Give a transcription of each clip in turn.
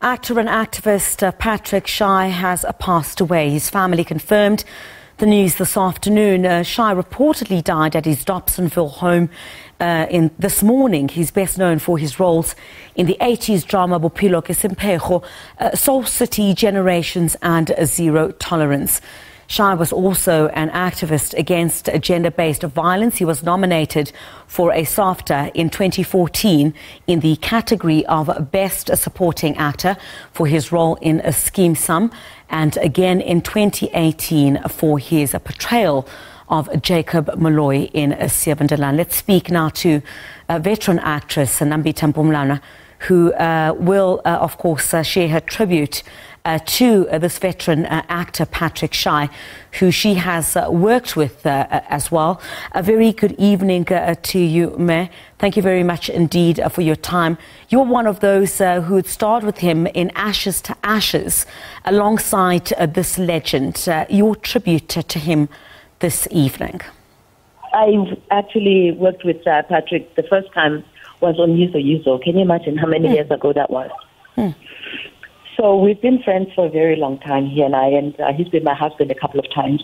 Actor and activist uh, Patrick Shai has uh, passed away. His family confirmed the news this afternoon. Uh, Shai reportedly died at his Dobsonville home uh, in this morning. He's best known for his roles in the 80s drama ke Semphego, uh, Soul City Generations and Zero Tolerance. Shai was also an activist against gender based violence. He was nominated for a SAFTA in 2014 in the category of Best Supporting Actor for his role in A Skeem Saam, and again in 2018 for his portrayal of Jacob Malloy in Siebendelan. Let's speak now to a veteran actress, Nambitha Mpumlwana, who uh, will, uh, of course, uh, share her tribute uh, to uh, this veteran uh, actor, Patrick Shai, who she has uh, worked with uh, uh, as well. A very good evening to you, Mayor. Thank you very much indeed for your time. You're one of those who had starred with him in Ashes to Ashes alongside this legend. your tribute to him this evening. I've actually worked with Patrick the first time was on Yizo Yizo. Can you imagine how many mm. years ago that was? Mm. So we've been friends for a very long time, he and I, and uh, he's been my husband a couple of times.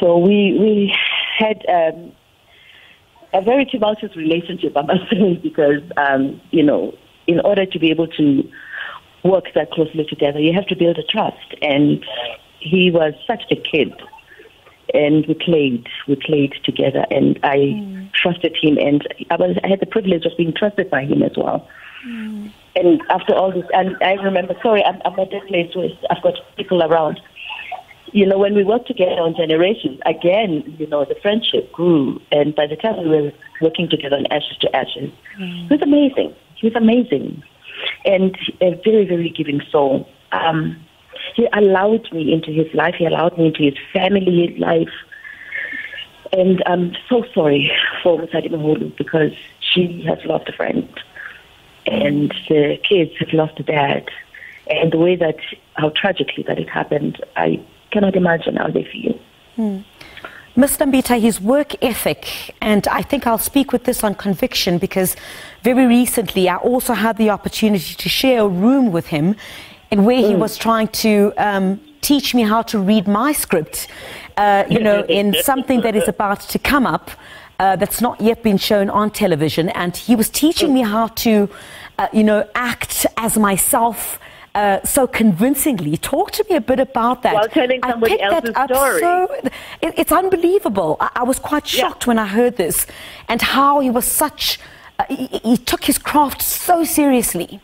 So we we had um, a very tumultuous relationship, I must say, because um, you know, in order to be able to work that closely together, you have to build a trust. And he was such a kid, and we played, we played together, and I mm. trusted him, and I was I had the privilege of being trusted by him as well. Mm and after all this, and I remember, sorry, I'm, I'm at a place where I've got people around. You know, when we worked together on Generations, again, you know, the friendship grew. And by the time we were working together on Ashes to Ashes, mm. it was amazing. He was amazing. And a very, very giving soul. Um, he allowed me into his life. He allowed me into his family life. And I'm so sorry for Mosadi Mahulu because she has lost a friend and the kids have lost a dad. And the way that, how tragically that it happened, I cannot imagine how they feel. Hmm. Mr. Mbita, his work ethic, and I think I'll speak with this on conviction because very recently I also had the opportunity to share a room with him in where mm. he hmm. was trying to um, teach me how to read my script, uh, you know, in something that is about to come up uh, that's not yet been shown on television. And he was teaching me how to, uh, you know, act as myself. Uh, so convincingly. Talk to me a bit about that. While telling somebody else's story. So, it, it's unbelievable. I, I, was quite shocked yeah. when I heard this, and how he was such. Uh, he, he, took his craft so seriously.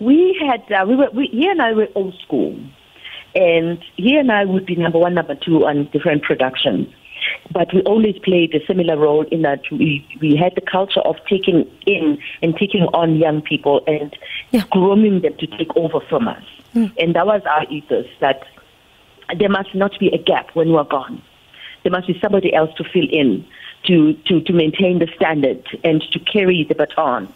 We had uh, we were we, he and I were old school, and he and I would be number one, number two on different productions but we always played a similar role in that we, we had the culture of taking in and taking on young people and yeah. grooming them to take over from us. Mm. And that was our ethos that there must not be a gap when we're gone. There must be somebody else to fill in, to, to, to maintain the standard and to carry the baton.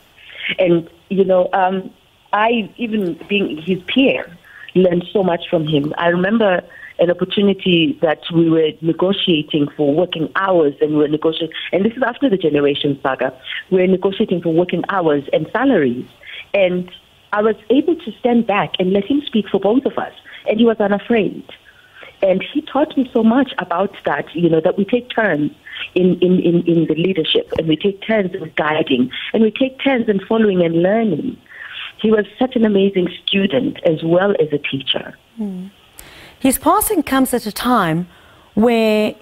And, you know, um, I, even being his peer, learned so much from him. I remember an opportunity that we were negotiating for working hours and we were negotiating, and this is after the generation saga, we were negotiating for working hours and salaries. And I was able to stand back and let him speak for both of us, and he was unafraid. And he taught me so much about that, you know, that we take turns in, in, in, in the leadership and we take turns in guiding and we take turns in following and learning. He was such an amazing student as well as a teacher. Mm. His passing comes at a time where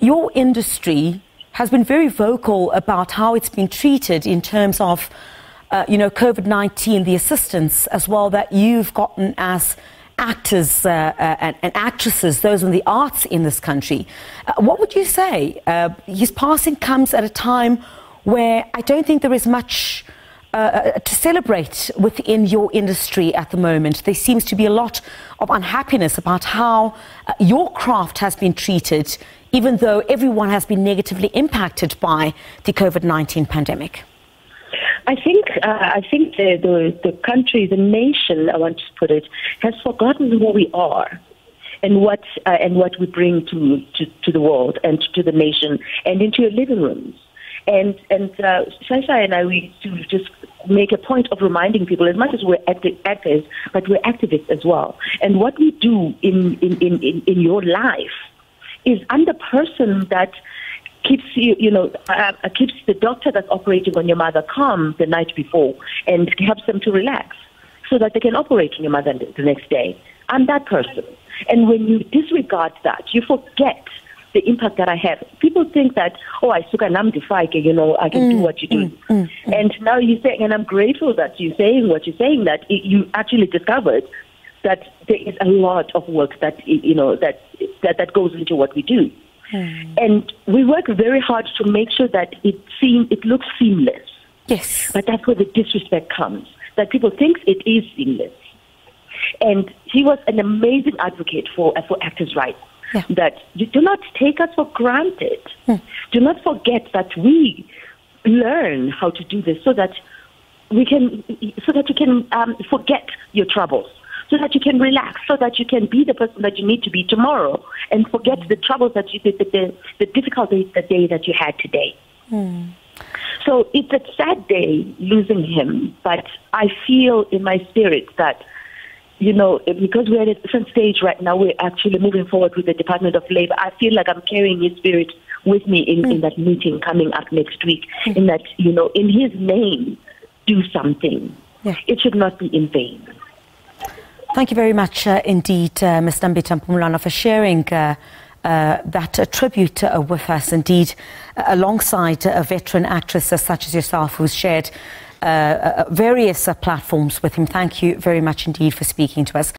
your industry has been very vocal about how it's been treated in terms of, uh, you know, COVID 19, the assistance as well that you've gotten as actors uh, uh, and, and, actresses, those in the arts in this country. Uh, what would you say? Uh, his passing comes at a time where I don't think there is much uh, uh, to celebrate within your industry at the moment. There seems to be a lot of unhappiness about how uh, your craft has been treated, even though everyone has been negatively impacted by the COVID 19 pandemic. I think uh, I think the, the, the country, the nation, I want to put it, has forgotten who we are and what uh, and what we bring to, to, to the world and to the nation and into your living rooms. And and uh, Shai Shai and I we just make a point of reminding people as much as we're active, actors, but we're activists as well. And what we do in in, in, in, in your life is I'm the person that keeps you, you know, uh, uh, keeps the doctor that's operating on your mother calm the night before and helps them to relax so that they can operate on your mother the next day. I'm that person. And when you disregard that, you forget the impact that I have. People think that, oh, I suka namdifike, you know, I can mm, do what you do. Mm, mm, mm, and now you're saying, and I'm grateful that you're saying what you're saying, that you actually discovered that there is a lot of work that, you know, that, that, that goes into what we do. Mm. And we work very hard to make sure that it seem, it looks seamless. Yes. But that's where the disrespect comes, that people think it is seamless. And he was an amazing advocate for, for actors' rights. Yeah. That you do not take us for granted. Hmm. Do not forget that we learn how to do this so that we can, so that you can um, forget your troubles so that you can relax, so that you can be the person that you need to be tomorrow and forget the troubles that you, the, the, the difficulties the day that you had today. Mm. So it's a sad day losing him, but I feel in my spirit that, you know, because we're at a different stage right now, we're actually moving forward with the Department of Labor. I feel like I'm carrying his spirit with me in, mm. in that meeting coming up next week, mm. in that, you know, in his name, do something. Yeah. It should not be in vain. Thank you very much uh, indeed, uh, Ms. Nambitha Mpumlwana, for sharing uh, uh, that uh, tribute uh, with us. Indeed, alongside a veteran actress such as yourself who's shared Uh, uh, various uh, platforms with him. Thank you very much indeed for speaking to us.